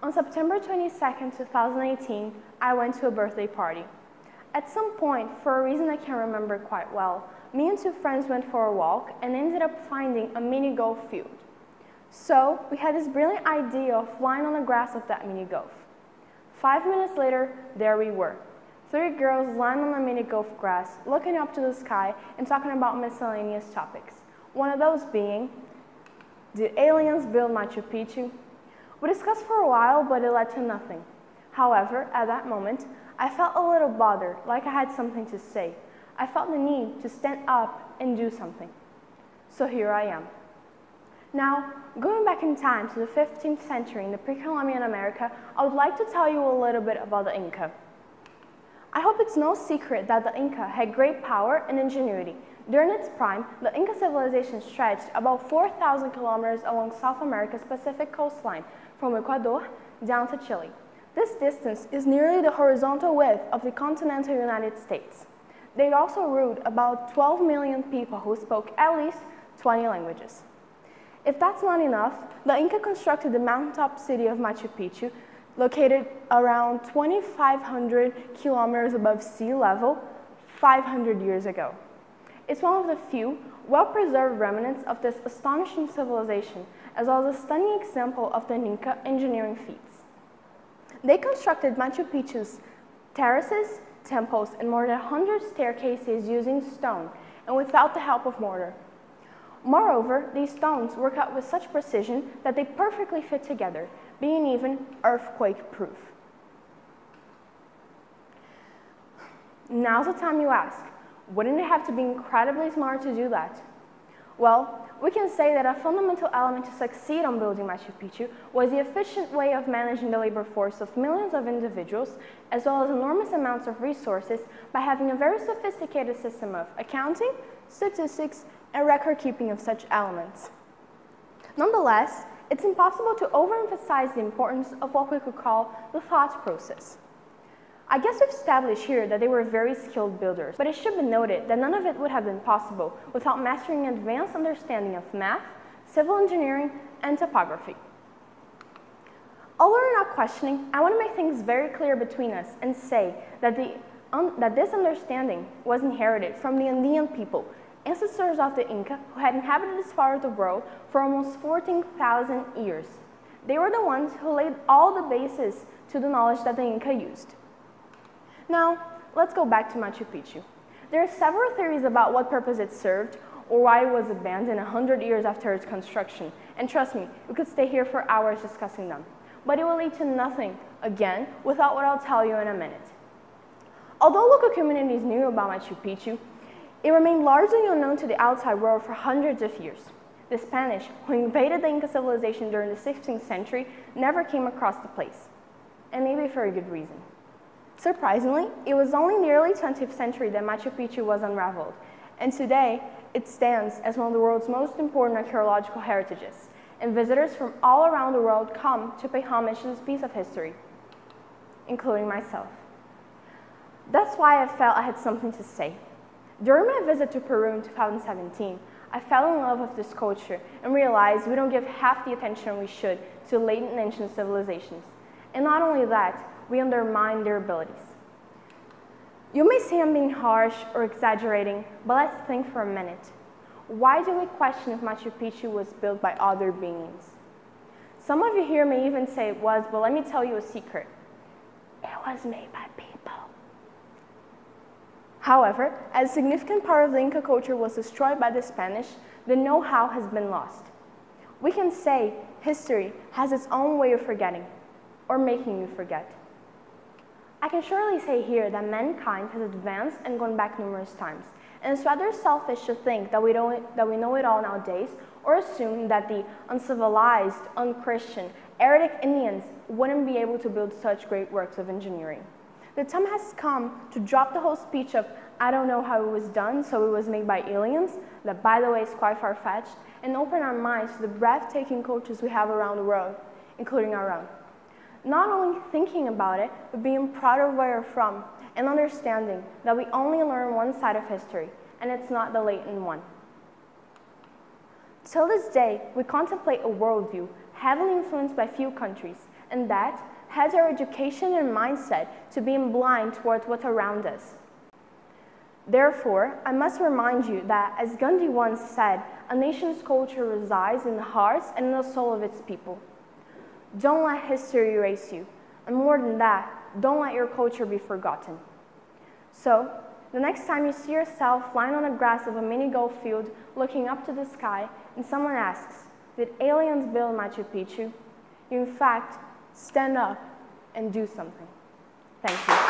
On September 22, 2018, I went to a birthday party. At some point, for a reason I can't remember quite well, me and two friends went for a walk and ended up finding a mini golf field. So, we had this brilliant idea of lying on the grass of that mini golf. Five minutes later, there we were. Three girls lying on the mini golf grass, looking up to the sky and talking about miscellaneous topics. One of those being, did aliens build Machu Picchu? We discussed for a while, but it led to nothing. However, at that moment, I felt a little bothered, like I had something to say. I felt the need to stand up and do something. So here I am. Now, going back in time to the 15th century in the pre-Columbian America, I would like to tell you a little bit about the Inca. I hope it's no secret that the Inca had great power and ingenuity. During its prime, the Inca civilization stretched about 4,000 kilometers along South America's Pacific coastline, from Ecuador down to Chile. This distance is nearly the horizontal width of the continental United States. They also ruled about 12 million people who spoke at least 20 languages. If that's not enough, the Inca constructed the mountaintop city of Machu Picchu, located around 2,500 kilometers above sea level 500 years ago. It's one of the few well-preserved remnants of this astonishing civilization, as well as a stunning example of the Inca engineering feats. They constructed Machu Picchu's terraces, temples, and more than 100 staircases using stone and without the help of mortar. Moreover, these stones were cut with such precision that they perfectly fit together, being even earthquake-proof. Now's the time you ask, wouldn't it have to be incredibly smart to do that? Well, we can say that a fundamental element to succeed on building Machu Picchu was the efficient way of managing the labor force of millions of individuals, as well as enormous amounts of resources by having a very sophisticated system of accounting, statistics, and record keeping of such elements. Nonetheless, it's impossible to overemphasize the importance of what we could call the thought process. I guess we've established here that they were very skilled builders, but it should be noted that none of it would have been possible without mastering an advanced understanding of math, civil engineering, and topography. Although we're not questioning, I want to make things very clear between us and say that, the, um, that this understanding was inherited from the Andean people, ancestors of the Inca who had inhabited this part of the world for almost 14,000 years. They were the ones who laid all the bases to the knowledge that the Inca used. Now, let's go back to Machu Picchu. There are several theories about what purpose it served or why it was abandoned 100 years after its construction. And trust me, we could stay here for hours discussing them. But it will lead to nothing, again, without what I'll tell you in a minute. Although local communities knew about Machu Picchu, it remained largely unknown to the outside world for hundreds of years. The Spanish, who invaded the Inca civilization during the 16th century, never came across the place, and maybe for a good reason. Surprisingly, it was only in the early 20th century that Machu Picchu was unraveled, and today it stands as one of the world's most important archaeological heritages, and visitors from all around the world come to pay homage to this piece of history, including myself. That's why I felt I had something to say. During my visit to Peru in 2017, I fell in love with this culture and realized we don't give half the attention we should to Latin ancient civilizations. And not only that, we undermine their abilities. You may say I'm being harsh or exaggerating, but let's think for a minute. Why do we question if Machu Picchu was built by other beings? Some of you here may even say it was, but let me tell you a secret. It was made by people. However, as a significant part of the Inca culture was destroyed by the Spanish, the know-how has been lost. We can say history has its own way of forgetting, or making you forget. I can surely say here that mankind has advanced and gone back numerous times, and it's rather selfish to think that we, don't, that we know it all nowadays or assume that the uncivilized, unchristian, Arctic Indians wouldn't be able to build such great works of engineering. The time has come to drop the whole speech of, I don't know how it was done, so it was made by aliens, that by the way is quite far-fetched, and open our minds to the breathtaking cultures we have around the world, including our own not only thinking about it, but being proud of where you're from and understanding that we only learn one side of history, and it's not the Latin one. Till this day, we contemplate a worldview heavily influenced by few countries, and that has our education and mindset to being blind towards what's around us. Therefore, I must remind you that, as Gandhi once said, a nation's culture resides in the hearts and in the soul of its people. Don't let history erase you, and more than that, don't let your culture be forgotten. So, the next time you see yourself lying on the grass of a mini golf field looking up to the sky and someone asks, Did aliens build Machu Picchu? You, in fact, stand up and do something. Thank you.